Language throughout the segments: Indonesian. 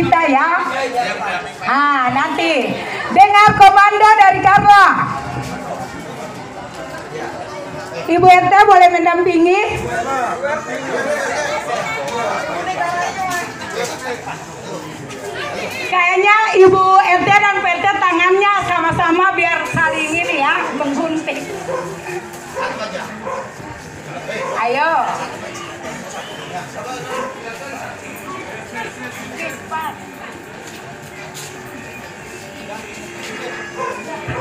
kita ya. Ah, nanti dengar komando dari Karla. Ibu RT boleh mendampingi? Kayaknya Ibu RT ada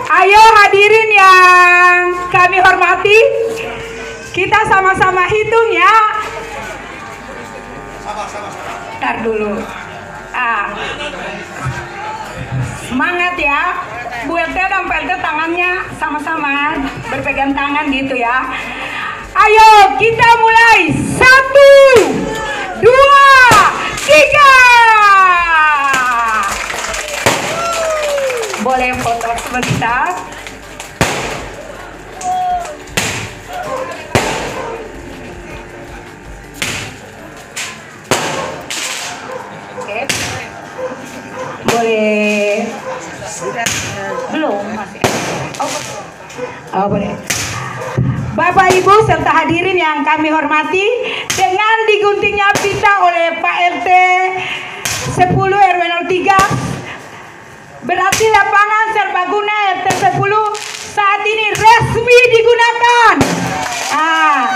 Ayo hadirin yang kami hormati, kita sama-sama hitung ya. Ntar dulu. Ah. Semangat ya. Bu RT dan PLT tangannya sama-sama berpegang tangan gitu ya. Ayo kita mulai. Satu, Belum masih. Oh. Bapak Ibu serta hadirin yang kami hormati dengan diguntingnya pita oleh Pak RT 10 RW 03 berarti lapangan serbaguna RT 10 saat ini resmi digunakan. Ah,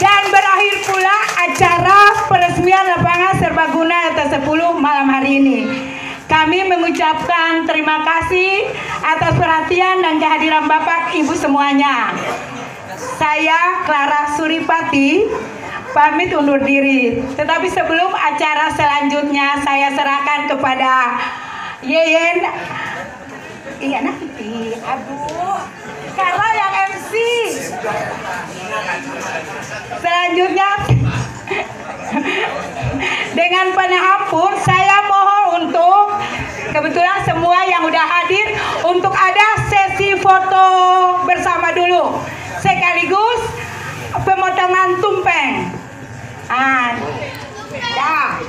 dan berakhir pula acara peresmian lapangan serbaguna RT 10 malam hari ini. Kami mengucapkan terima kasih atas perhatian dan kehadiran Bapak Ibu semuanya. Saya Clara Suripati pamit undur diri. Tetapi sebelum acara selanjutnya saya serahkan kepada Yeyen Iya nanti, aduh, karena yang MC. Selanjutnya, dengan penahapun saya mohon untuk kebetulan semua yang udah hadir untuk ada sesi foto bersama dulu, sekaligus pemotongan tumpeng. Ah, ya,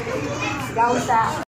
gak usah.